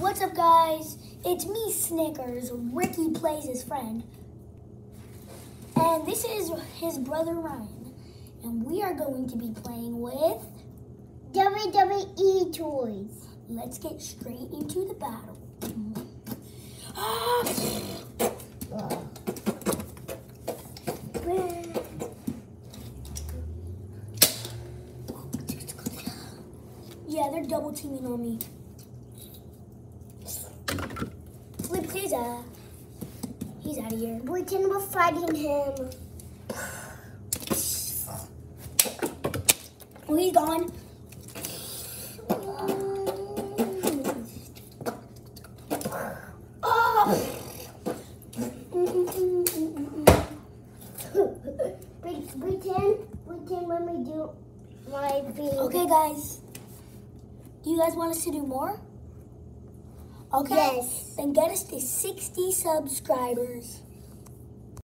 What's up, guys? It's me, Snickers. RickyPlayz his friend. And this is his brother, Ryan. And we are going to be playing with. WWE toys. Let's get straight into the battle. Ah! Yeah, they're double teaming on me. He's out of here. Pretend we're fighting him. Oh, he's gone. Oh! Pre- Pretend, pretend when we do my thing. Okay, guys. Do you guys want us to do more? Okay. Yes. Then get us to 60 subscribers.